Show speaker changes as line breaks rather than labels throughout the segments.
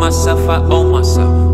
Myself, I owe myself.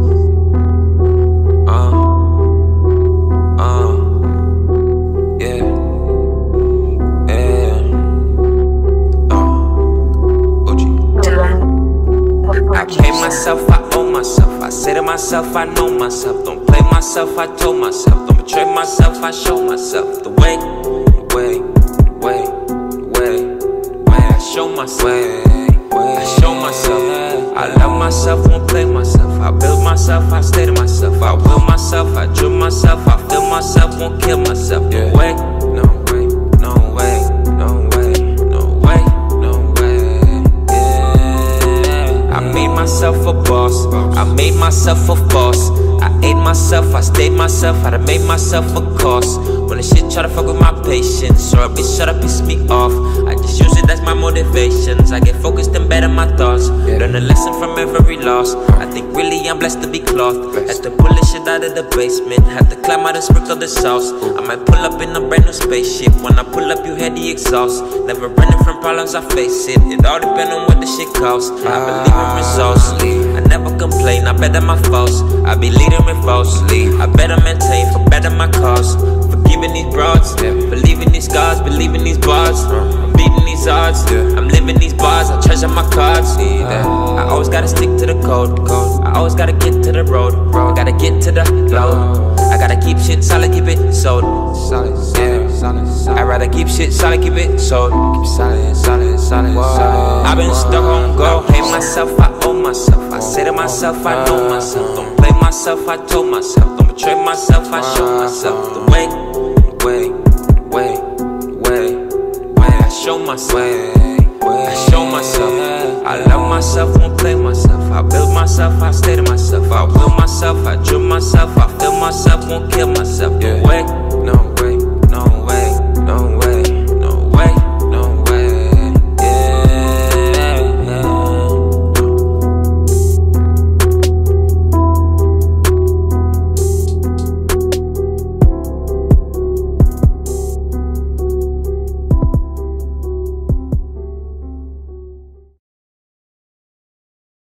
Myself, I owe myself. I say to myself, I know myself. Don't play myself, I told myself. Don't betray myself, I show myself. The way, the way, the way, the way, the way I show myself. I show myself. I love myself, won't play myself. I build myself, I stay to myself. I will myself, I drill myself. I feel myself, won't kill myself. The way, no way, no way, no way, no way, no way. Yeah. I made myself a boss. I made myself a boss. I ate myself, I stayed myself, I done made myself a cost. When the shit try to fuck with my patience, or a bitch try to piss me off, I just use it as my motivations. I get focused and better my thoughts. Learn a lesson from every loss. I think really I'm blessed to be clothed. Had to pull this shit out of the basement, had to climb out and sprinkle the sauce. I might pull up in a brand new spaceship. When I pull up, you hear the exhaust. Never running from problems, I face it. It all depend on what the shit costs. I believe in results. Better my faults. I be leading with falsely. I better maintain for better my cause. Forgiving these broads, believing these gods, believing these bars. I'm beating these odds, yeah. I'm living these bars. I treasure my cards. I always gotta stick to the code. I always gotta get to the road. I gotta get to the flow. I gotta keep shit solid, keep it sold.
Solid, solid, solid, solid.
I'd rather keep shit solid, keep it sold.
Keep solid, solid, solid, solid.
I've been stuck on go. Myself, I owe myself. I say to myself, I know myself. Don't play myself, I told myself. Don't betray myself, I show myself. The way, way, way, way, way I show myself. I show myself. I love myself, won't play myself. I build myself, I stay to myself. I will myself, I drill myself. I feel myself, won't kill myself. The way,